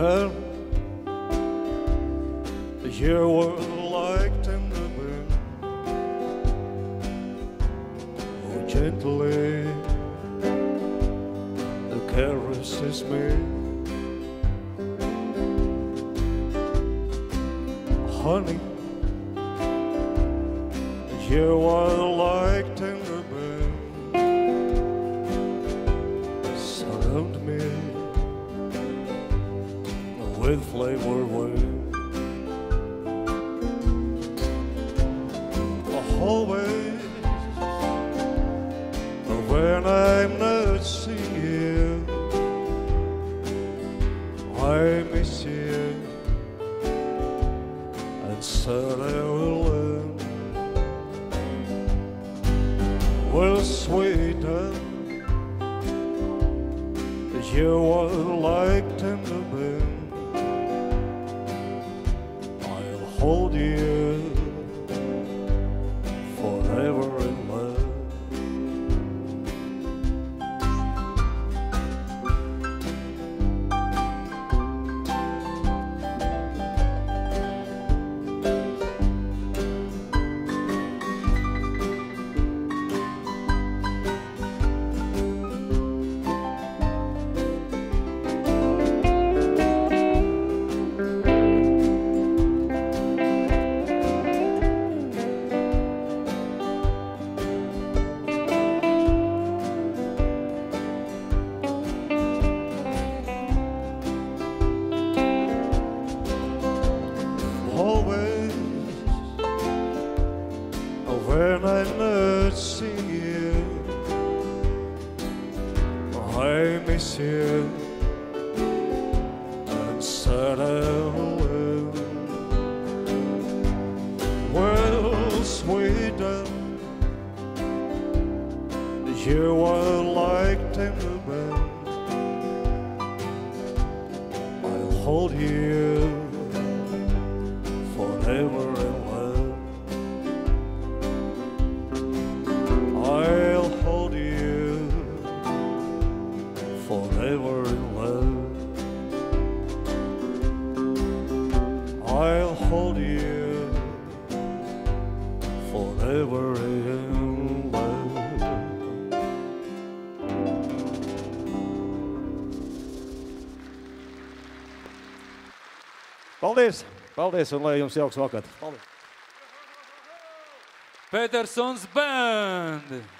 sweeter. You were like tender wind, who gently caresses me. Honey, you are like tender with flavor wind. Always, when I'm not seeing you, I miss you, and said I will learn. Well, sweeter, you are like tender when I see you. I miss you and sad alone. Well, sweeter, you are like wind. I'll hold you forever in love. I'll hold you forever in love. Paldies! Paldies un lai jums jauks vakar! Paldies! Petersons Band!